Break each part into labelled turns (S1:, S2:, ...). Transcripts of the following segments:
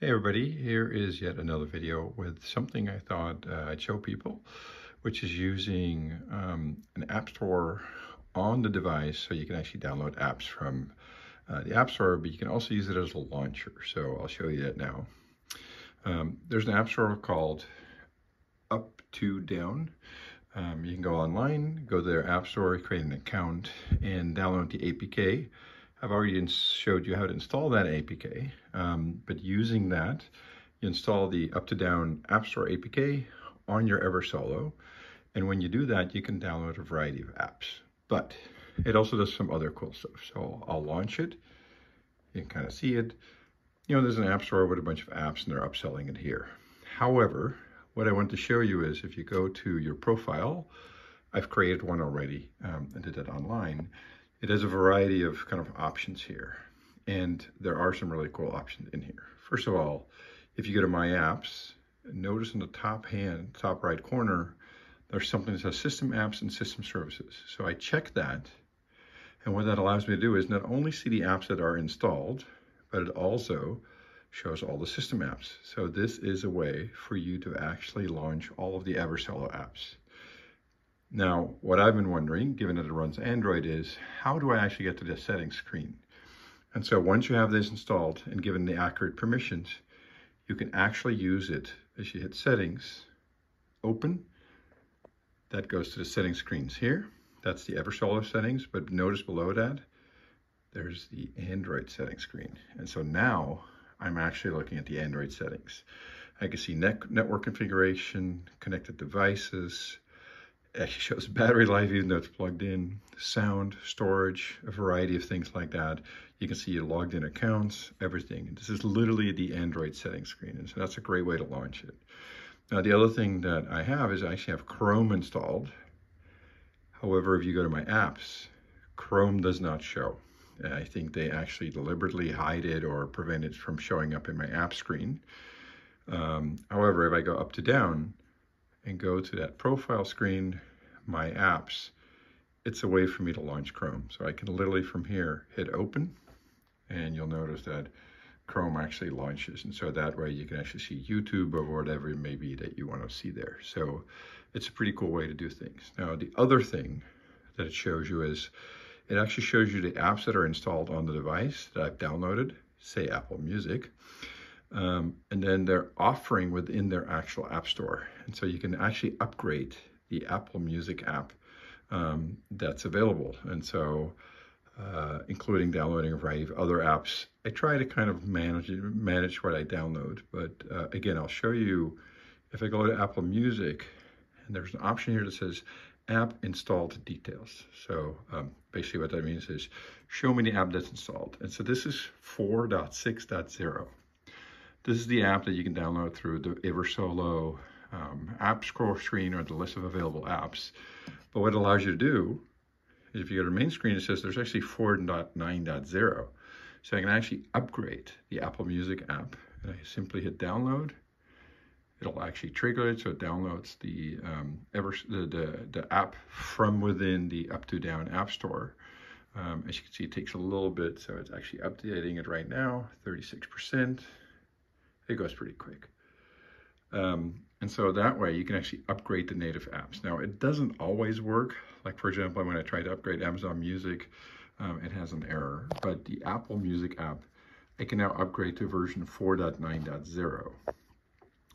S1: Hey everybody, here is yet another video with something I thought uh, I'd show people, which is using um, an app store on the device so you can actually download apps from uh, the app store, but you can also use it as a launcher. So I'll show you that now. Um, there's an app store called Up to Down. Um, you can go online, go to their app store, create an account, and download the APK. I've already showed you how to install that APK, um, but using that, you install the Uptodown App Store APK on your Eversolo. And when you do that, you can download a variety of apps. But it also does some other cool stuff. So I'll launch it. You can kind of see it. You know, there's an app store with a bunch of apps and they're upselling it here. However, what I want to show you is if you go to your profile, I've created one already um, and did that online. It has a variety of kind of options here. And there are some really cool options in here. First of all, if you go to My Apps, notice in the top hand, top right corner, there's something that says System Apps and System Services. So I check that. And what that allows me to do is not only see the apps that are installed, but it also shows all the system apps. So this is a way for you to actually launch all of the Eversolo apps. Now, what I've been wondering, given that it runs Android, is how do I actually get to the settings screen? And so once you have this installed and given the accurate permissions, you can actually use it as you hit settings, open, that goes to the settings screens here. That's the Eversolo settings, but notice below that, there's the Android settings screen. And so now I'm actually looking at the Android settings. I can see net network configuration, connected devices, actually shows battery life even though it's plugged in, sound, storage, a variety of things like that. You can see your logged in accounts, everything. This is literally the Android settings screen, and so that's a great way to launch it. Now the other thing that I have is I actually have Chrome installed. However, if you go to my apps, Chrome does not show. I think they actually deliberately hide it or prevent it from showing up in my app screen. Um, however, if I go Uptodown, and go to that profile screen, my apps, it's a way for me to launch Chrome. So I can literally from here hit open and you'll notice that Chrome actually launches. And so that way you can actually see YouTube or whatever it may be that you want to see there. So it's a pretty cool way to do things. Now, the other thing that it shows you is it actually shows you the apps that are installed on the device that I've downloaded, say Apple Music. Um, and then they're offering within their actual app store. And so you can actually upgrade the Apple Music app um, that's available. And so, uh, including downloading a variety of other apps, I try to kind of manage manage what I download. But uh, again, I'll show you if I go to Apple Music, and there's an option here that says app installed details. So um, basically what that means is show me the app that's installed. And so this is 4.6.0. This is the app that you can download through the Eversolo um, app scroll screen or the list of available apps. But what it allows you to do is if you go to the main screen, it says there's actually 4.9.0. So I can actually upgrade the Apple Music app. And I simply hit download. It'll actually trigger it, so it downloads the um, ever the, the, the app from within the Uptodown app store. Um, as you can see, it takes a little bit, so it's actually updating it right now, 36% it goes pretty quick. Um, and so that way you can actually upgrade the native apps. Now it doesn't always work. Like for example, when I tried to upgrade Amazon Music, um, it has an error. But the Apple Music app, I can now upgrade to version 4.9.0.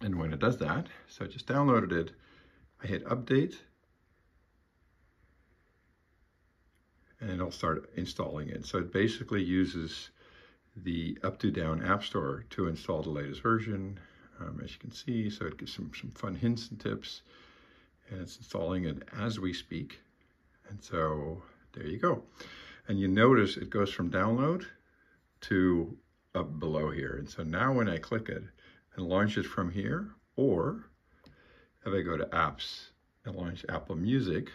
S1: And when it does that, so I just downloaded it, I hit update, and it'll start installing it. So it basically uses the Uptodown app store to install the latest version um, as you can see so it gives some some fun hints and tips and it's installing it as we speak. And so there you go. And you notice it goes from download to up below here. And so now when I click it and launch it from here or if I go to apps and launch Apple Music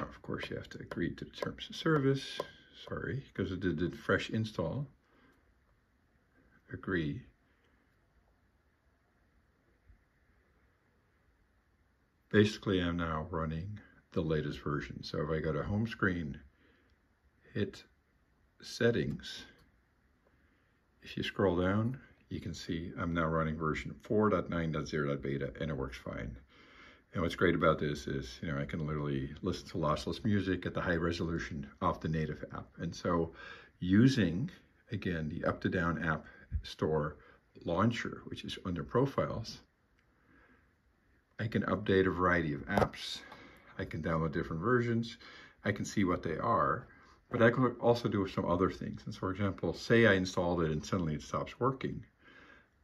S1: of course you have to agree to the terms of service. Sorry, because it did, did fresh install. Agree. Basically, I'm now running the latest version. So if I go to home screen, hit settings, if you scroll down, you can see I'm now running version 4.9.0 beta and it works fine. And what's great about this is, you know, I can literally listen to lossless music at the high resolution off the native app. And so using, again, the Uptodown app store launcher, which is under profiles, I can update a variety of apps. I can download different versions. I can see what they are, but I can also do some other things. And so, for example, say I installed it and suddenly it stops working.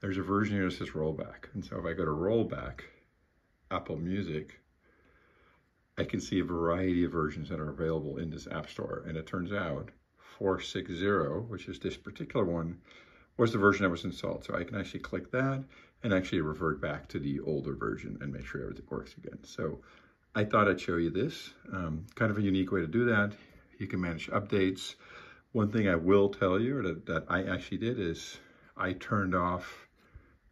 S1: There's a version here that says rollback. And so if I go to rollback, Apple Music, I can see a variety of versions that are available in this app store. And it turns out 460, which is this particular one, was the version that was installed. So I can actually click that and actually revert back to the older version and make sure everything works again. So I thought I'd show you this. Um, kind of a unique way to do that. You can manage updates. One thing I will tell you that, that I actually did is I turned off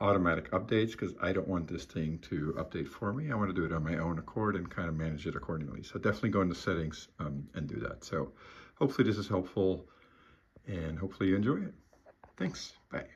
S1: automatic updates because I don't want this thing to update for me. I want to do it on my own accord and kind of manage it accordingly. So definitely go into settings um, and do that. So hopefully this is helpful and hopefully you enjoy it. Thanks. Bye.